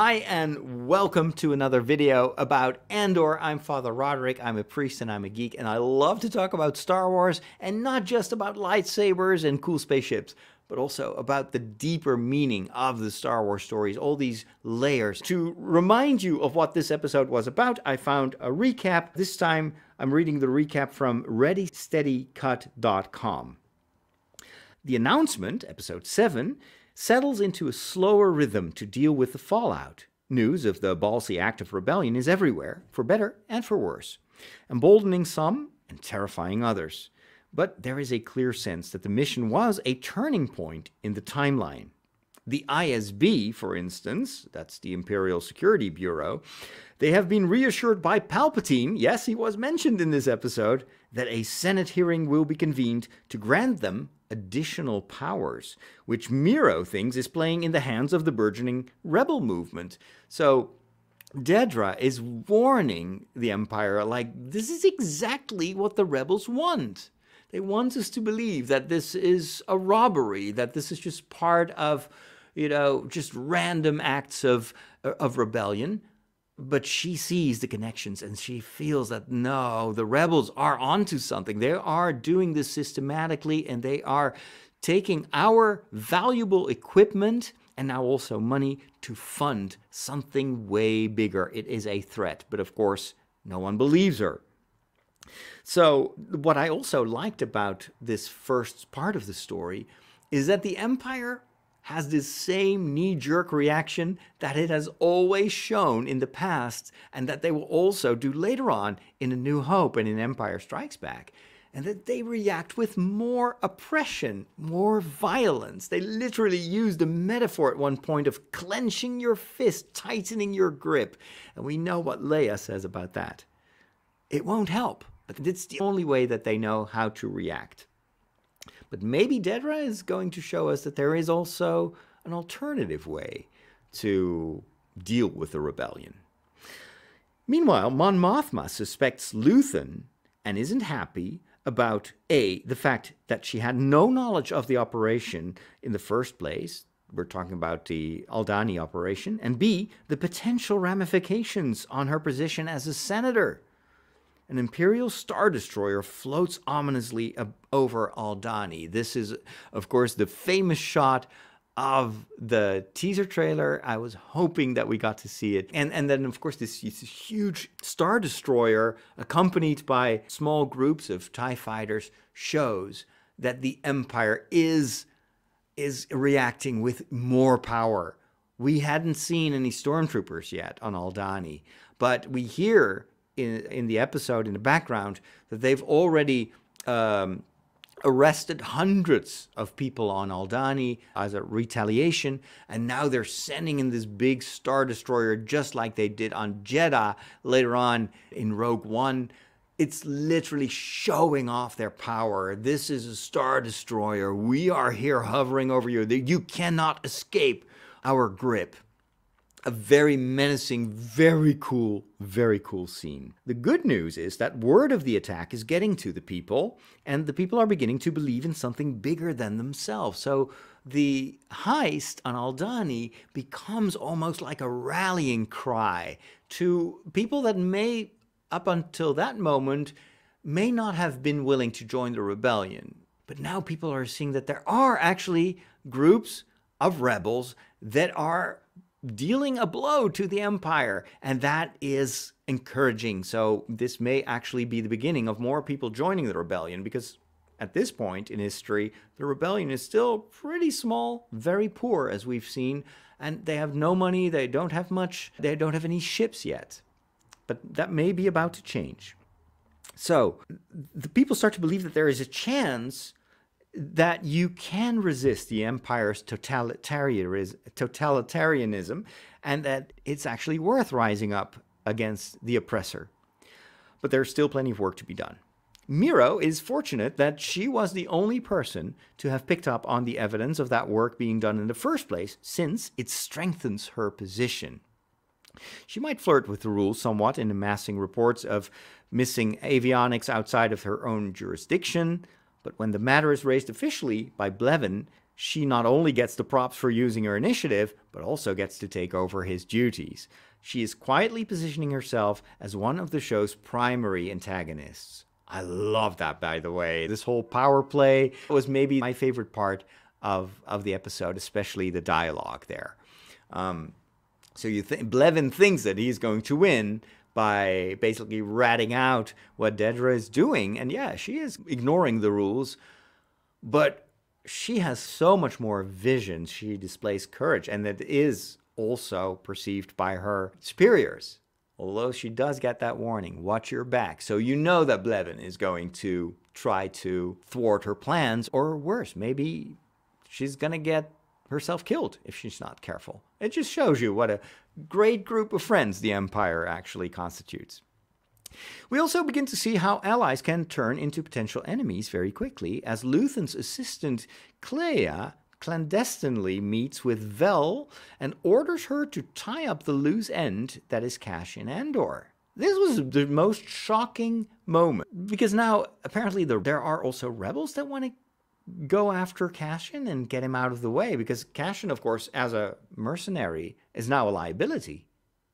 Hi, and welcome to another video about Andor. I'm Father Roderick, I'm a priest and I'm a geek, and I love to talk about Star Wars, and not just about lightsabers and cool spaceships, but also about the deeper meaning of the Star Wars stories, all these layers. To remind you of what this episode was about, I found a recap. This time I'm reading the recap from ReadySteadyCut.com. The announcement, episode 7, settles into a slower rhythm to deal with the fallout. News of the Ballsy act of rebellion is everywhere, for better and for worse, emboldening some and terrifying others. But there is a clear sense that the mission was a turning point in the timeline. The ISB, for instance, that's the Imperial Security Bureau, they have been reassured by Palpatine, yes, he was mentioned in this episode, that a Senate hearing will be convened to grant them additional powers, which Meero thinks is playing in the hands of the burgeoning rebel movement. So Dedra is warning the Empire, like, this is exactly what the rebels want. They want us to believe that this is a robbery, that this is just part of, you know, just random acts of, of rebellion but she sees the connections and she feels that no, the rebels are onto something. They are doing this systematically and they are taking our valuable equipment and now also money to fund something way bigger. It is a threat, but of course, no one believes her. So, what I also liked about this first part of the story is that the Empire has this same knee jerk reaction that it has always shown in the past, and that they will also do later on in A New Hope and in Empire Strikes Back. And that they react with more oppression, more violence. They literally use the metaphor at one point of clenching your fist, tightening your grip. And we know what Leia says about that. It won't help, but it's the only way that they know how to react. But maybe Dedra is going to show us that there is also an alternative way to deal with the rebellion. Meanwhile, Mon Mothma suspects Luthen and isn't happy about A, the fact that she had no knowledge of the operation in the first place. We're talking about the Aldhani operation. And B, the potential ramifications on her position as a senator an Imperial Star Destroyer floats ominously over Aldhani. This is, of course, the famous shot of the teaser trailer. I was hoping that we got to see it. And, and then, of course, this, this huge Star Destroyer, accompanied by small groups of TIE fighters, shows that the Empire is, is reacting with more power. We hadn't seen any stormtroopers yet on Aldhani, but we hear in in the episode in the background that they've already um, arrested hundreds of people on Aldhani as a retaliation, and now they're sending in this big star destroyer just like they did on Jedha later on in Rogue One. It's literally showing off their power. This is a star destroyer. We are here hovering over you. You cannot escape our grip a very menacing, very cool, very cool scene. The good news is that word of the attack is getting to the people, and the people are beginning to believe in something bigger than themselves. So the heist on Aldhani becomes almost like a rallying cry to people that may, up until that moment, may not have been willing to join the rebellion. But now people are seeing that there are actually groups of rebels that are dealing a blow to the empire. And that is encouraging. So this may actually be the beginning of more people joining the rebellion because at this point in history, the rebellion is still pretty small, very poor, as we've seen, and they have no money, they don't have much, they don't have any ships yet. But that may be about to change. So the people start to believe that there is a chance that you can resist the empire's totalitarianism and that it's actually worth rising up against the oppressor. But there's still plenty of work to be done. Meero is fortunate that she was the only person to have picked up on the evidence of that work being done in the first place, since it strengthens her position. She might flirt with the rules somewhat in amassing reports of missing avionics outside of her own jurisdiction, but when the matter is raised officially by Blevin, she not only gets the props for using her initiative, but also gets to take over his duties. She is quietly positioning herself as one of the show's primary antagonists. I love that, by the way. This whole power play was maybe my favorite part of, of the episode, especially the dialogue there. Um, so you think Blevin thinks that he's going to win by basically ratting out what Dedra is doing, and yeah, she is ignoring the rules, but she has so much more vision. She displays courage, and that is also perceived by her superiors. Although she does get that warning, watch your back. So you know that Blevin is going to try to thwart her plans, or worse, maybe she's going to get herself killed if she's not careful. It just shows you what a great group of friends the Empire actually constitutes. We also begin to see how allies can turn into potential enemies very quickly, as Luthen's assistant Kleya clandestinely meets with Vel and orders her to tie up the loose end that is Cassian Andor. This was the most shocking moment because now apparently there, there are also rebels that want to go after Cassian and get him out of the way because Cassian, of course, as a mercenary, is now a liability.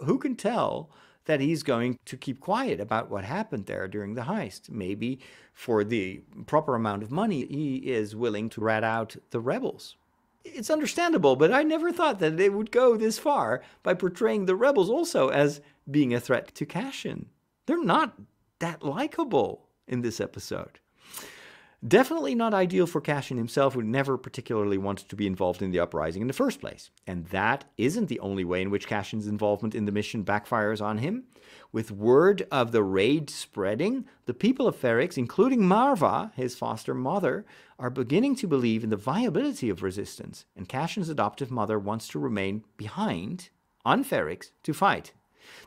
Who can tell that he's going to keep quiet about what happened there during the heist? Maybe for the proper amount of money, he is willing to rat out the rebels. It's understandable, but I never thought that they would go this far by portraying the rebels also as being a threat to Cassian. They're not that likable in this episode. Definitely not ideal for Cassian himself, who never particularly wanted to be involved in the uprising in the first place. And that isn't the only way in which Cassian's involvement in the mission backfires on him. With word of the raid spreading, the people of Ferrix, including Marva, his foster mother, are beginning to believe in the viability of resistance, and Cassian's adoptive mother wants to remain behind on Ferrix to fight,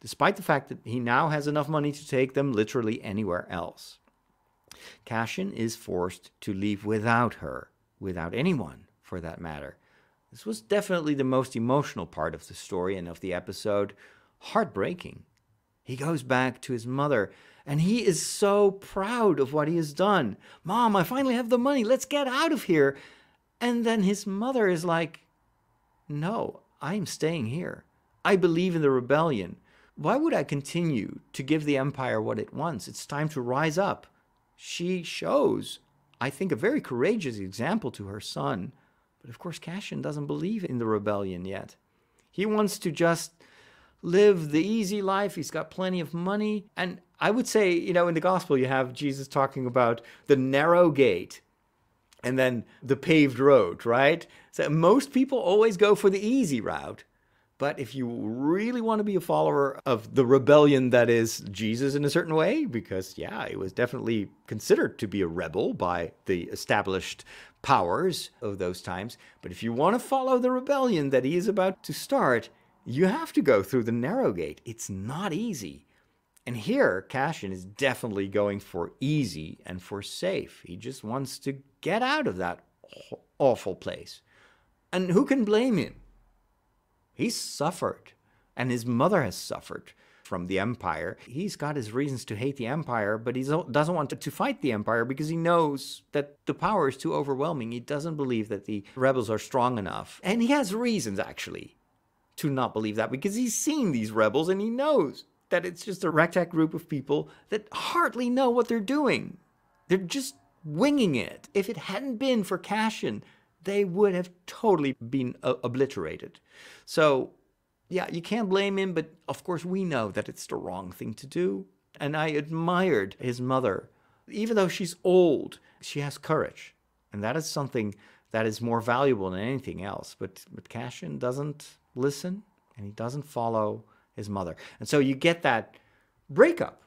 despite the fact that he now has enough money to take them literally anywhere else. Cassian is forced to leave without her, without anyone for that matter. This was definitely the most emotional part of the story and of the episode. Heartbreaking. He goes back to his mother and he is so proud of what he has done. Mom, I finally have the money. Let's get out of here. And then his mother is like, No, I'm staying here. I believe in the rebellion. Why would I continue to give the empire what it wants? It's time to rise up she shows, I think, a very courageous example to her son. But of course, Cassian doesn't believe in the rebellion yet. He wants to just live the easy life. He's got plenty of money. And I would say, you know, in the gospel, you have Jesus talking about the narrow gate and then the paved road, right? So most people always go for the easy route. But if you really want to be a follower of the rebellion that is Jesus in a certain way, because, yeah, it was definitely considered to be a rebel by the established powers of those times. But if you want to follow the rebellion that he is about to start, you have to go through the narrow gate. It's not easy. And here, Cassian is definitely going for easy and for safe. He just wants to get out of that awful place. And who can blame him? He's suffered, and his mother has suffered from the empire. He's got his reasons to hate the empire, but he doesn't want to, fight the empire because he knows that the power is too overwhelming. He doesn't believe that the rebels are strong enough. And he has reasons, actually, to not believe that because he's seen these rebels and he knows that it's just a ragtag group of people that hardly know what they're doing. They're just winging it. If it hadn't been for Cassian, they would have totally been uh, obliterated. So, yeah, you can't blame him, but of course we know that it's the wrong thing to do. And I admired his mother. Even though she's old, she has courage. And that is something that is more valuable than anything else. But, but Cassian doesn't listen and he doesn't follow his mother. And so you get that breakup.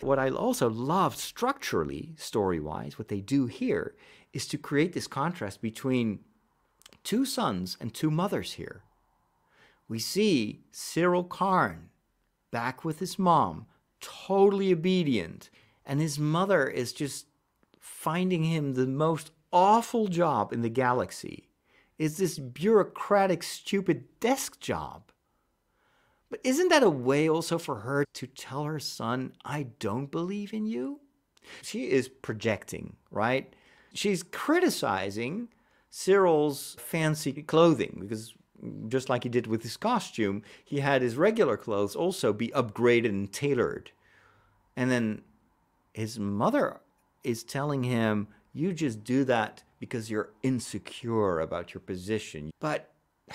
What I also love structurally, story wise, what they do here is to create this contrast between two sons and two mothers here. We see Syril Karn back with his mom, totally obedient, and his mother is just finding him the most awful job in the galaxy. Is this bureaucratic, stupid desk job. But isn't that a way also for her to tell her son, I don't believe in you? She is projecting, right? She's criticizing Syril's fancy clothing because just like he did with his costume, he had his regular clothes also be upgraded and tailored. And then his mother is telling him, You just do that because you're insecure about your position. But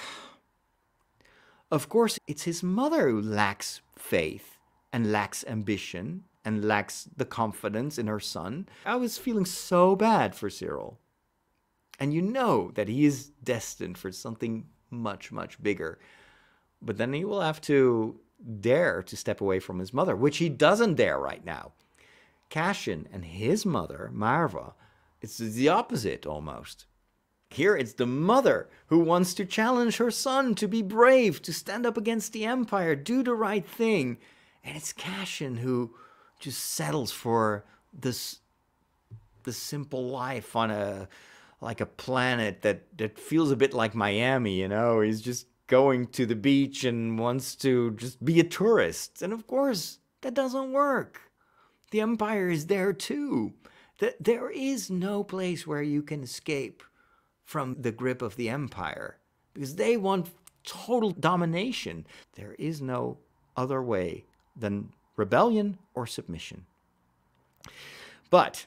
of course, it's his mother who lacks faith and lacks ambition and lacks the confidence in her son. I was feeling so bad for Syril. And you know that he is destined for something much, much bigger. But then he will have to dare to step away from his mother, which he doesn't dare right now. Cassian and his mother, Marva, it's the opposite almost. Here it's the mother who wants to challenge her son to be brave, to stand up against the empire, do the right thing. And it's Cassian who just settles for this the simple life on a like a planet that that feels a bit like Miami, you know. He's just going to the beach and wants to just be a tourist. And of course, that doesn't work. The empire is there too. That there is no place where you can escape from the grip of the empire because they want total domination. There is no other way than rebellion or submission. But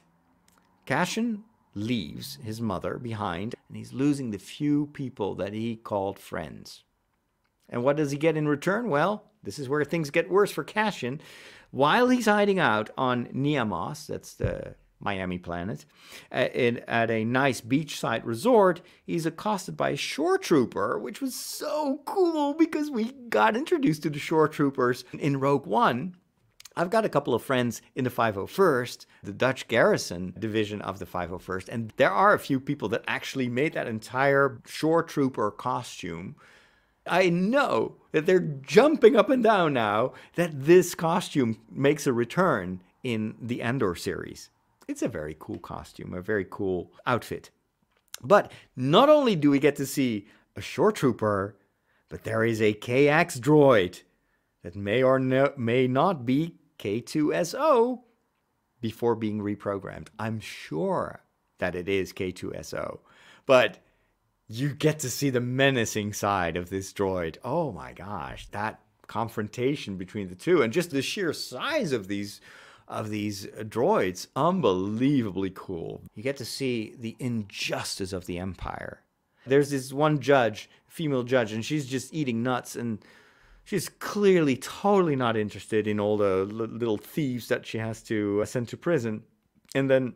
Cassian leaves his mother behind and he's losing the few people that he called friends. And what does he get in return? Well, this is where things get worse for Cassian. While he's hiding out on Niamos, that's the Miami planet, at a nice beachside resort, he's accosted by a shore trooper, which was so cool because we got introduced to the shore troopers in Rogue One. I've got a couple of friends in the 501st, the Dutch garrison division of the 501st, and there are a few people that actually made that entire shore trooper costume. I know that they're jumping up and down now that this costume makes a return in the Andor series. It's a very cool costume, a very cool outfit. But not only do we get to see a shore trooper, but there is a KX droid that may or no, may not be K2SO before being reprogrammed. I'm sure that it is K2SO, but you get to see the menacing side of this droid. Oh my gosh, that confrontation between the two and just the sheer size of these of these droids unbelievably cool. You get to see the injustice of the empire. There's this one judge, female judge, and she's just eating nuts and she's clearly totally not interested in all the little thieves that she has to uh, send to prison. And then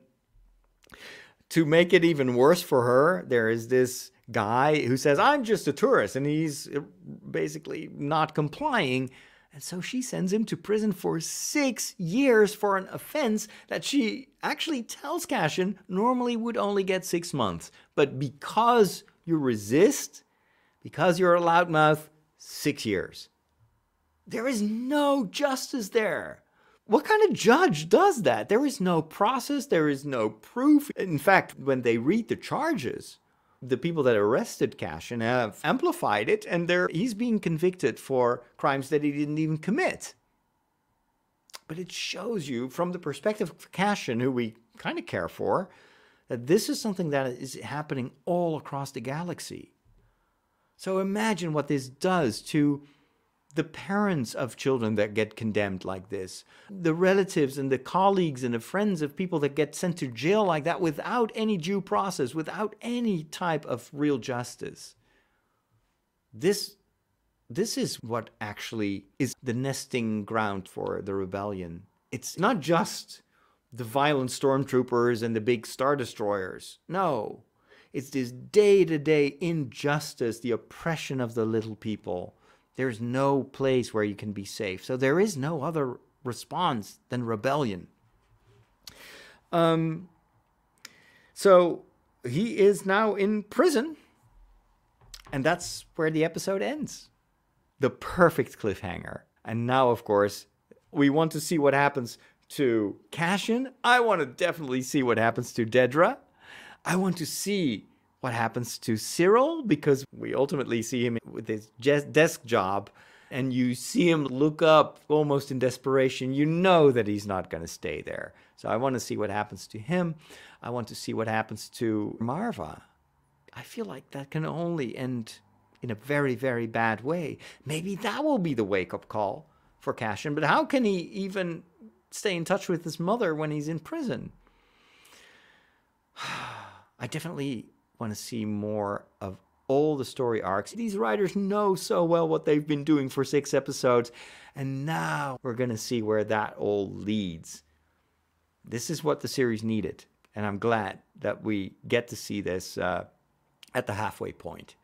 to make it even worse for her, there is this guy who says, I'm just a tourist, and he's uh, basically not complying. And so she sends him to prison for six years for an offense that she actually tells Cassian normally would only get six months. But because you resist, because you're a loudmouth, six years. There is no justice there. What kind of judge does that? There is no process, there is no proof. In fact, when they read the charges, the people that arrested Cassian have amplified it, and he's being convicted for crimes that he didn't even commit. But it shows you, from the perspective of Cassian, who we kind of care for, that this is something that is happening all across the galaxy. So imagine what this does to the parents of children that get condemned like this, the relatives and the colleagues and the friends of people that get sent to jail like that without any due process, without any type of real justice. This, this is what actually is the nesting ground for the rebellion. It's not just the violent stormtroopers and the big star destroyers. No, it's this day to day injustice, the oppression of the little people there's no place where you can be safe. So there is no other response than rebellion. Um, so he is now in prison, and that's where the episode ends. The perfect cliffhanger. And now, of course, we want to see what happens to Cassian. I want to definitely see what happens to Dedra. I want to see what happens to Syril because we ultimately see him with his desk job and you see him look up almost in desperation. You know that he's not going to stay there. So I want to see what happens to him. I want to see what happens to Marva. I feel like that can only end in a very, very bad way. Maybe that will be the wake up call for Cassian. But how can he even stay in touch with his mother when he's in prison? I definitely want to see more of all the story arcs. These writers know so well what they've been doing for six episodes, and now we're going to see where that all leads. This is what the series needed, and I'm glad that we get to see this uh, at the halfway point.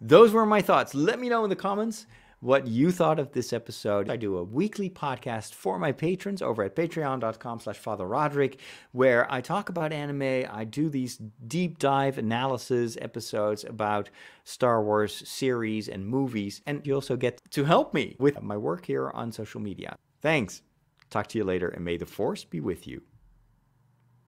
Those were my thoughts. Let me know in the comments what you thought of this episode. I do a weekly podcast for my patrons over at patreon.com slash Father Roderick, where I talk about anime. I do these deep dive analysis episodes about Star Wars series and movies. And you also get to help me with my work here on social media. Thanks. Talk to you later, and may the force be with you.